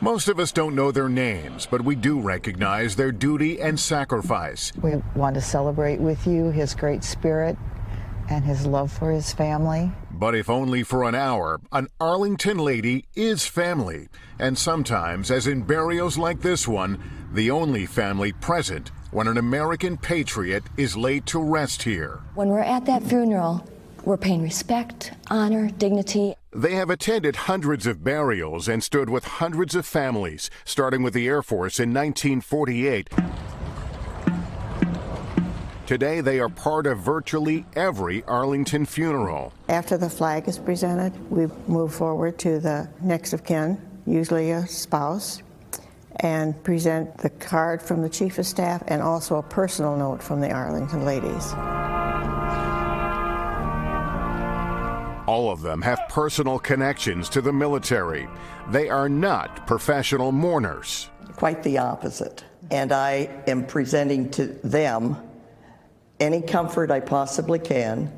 Most of us don't know their names, but we do recognize their duty and sacrifice. We want to celebrate with you his great spirit and his love for his family. But if only for an hour, an Arlington lady is family. And sometimes, as in burials like this one, the only family present when an American patriot is laid to rest here. When we're at that funeral, we're paying respect, honor, dignity. They have attended hundreds of burials and stood with hundreds of families, starting with the Air Force in 1948. Today, they are part of virtually every Arlington funeral. After the flag is presented, we move forward to the next of kin, usually a spouse, and present the card from the Chief of Staff and also a personal note from the Arlington ladies. All of them have personal connections to the military. They are not professional mourners. Quite the opposite. And I am presenting to them any comfort I possibly can.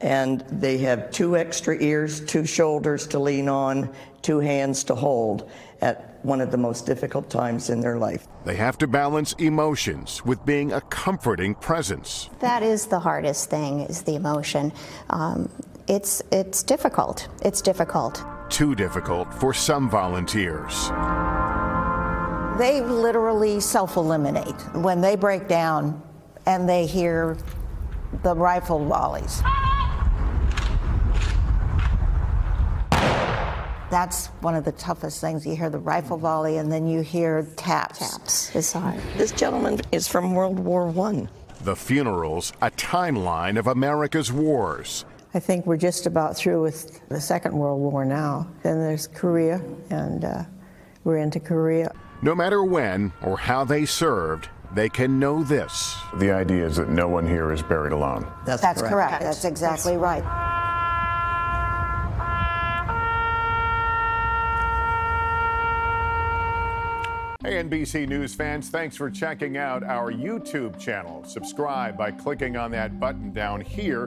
And they have two extra ears, two shoulders to lean on, two hands to hold at one of the most difficult times in their life. They have to balance emotions with being a comforting presence. That is the hardest thing, is the emotion. Um, it's, it's difficult. It's difficult. Too difficult for some volunteers. They literally self eliminate when they break down and they hear the rifle volleys. That's one of the toughest things. You hear the rifle volley and then you hear taps. Taps. It's hard. This gentleman is from World War I. The funerals, a timeline of America's wars. I think we're just about through with the Second World War now. Then there's Korea, and uh, we're into Korea. No matter when or how they served, they can know this. The idea is that no one here is buried alone. That's, That's correct. That's exactly right. Hey, NBC News fans, thanks for checking out our YouTube channel. Subscribe by clicking on that button down here